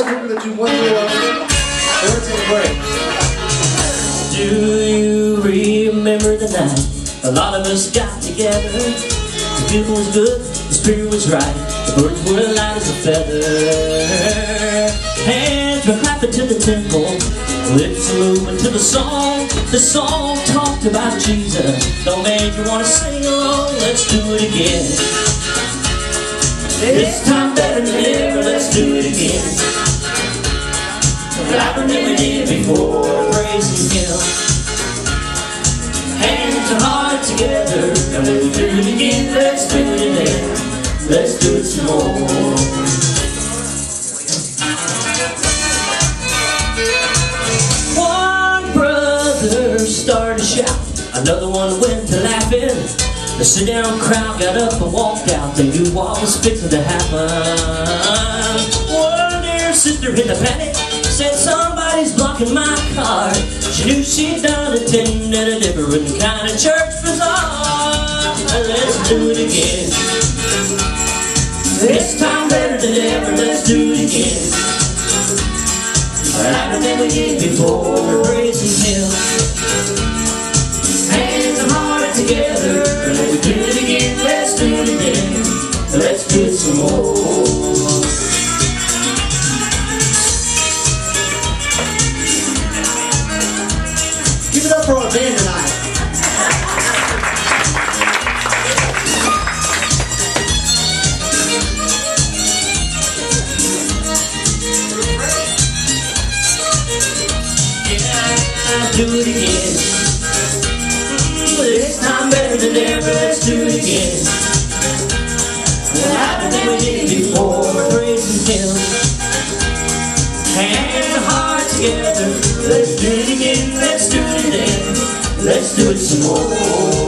said we were going to do one more. Then we're take a break. Do you remember the night a lot of us got together? The feeling was good, the spirit was right, the birds were light as a feather. Hands were clapping to the temple, lips moving to the song. The song talked about Jesus. Don't make you wanna sing along, let's do it again. This time better than let's do it again. Than we did before, praising Him. Hands and heart together, and when we do it again, let's do it again. Let's do it some more. One brother started to shout, another one went to laughing. The sit-down crowd got up and walked out. They knew what was fixing to happen. Dear sister hit the panic, said somebody's blocking my car. She knew she'd done attended a different kind of church bazaar. Let's do it again. This time better than ever, let's do it again. Than we did before, Yeah, do it again. Mm, this time better than ever, let's do it again. Louder than we did before, praising Him. Hands and heart together, let's do it again, let's do it again. Let's do it some more.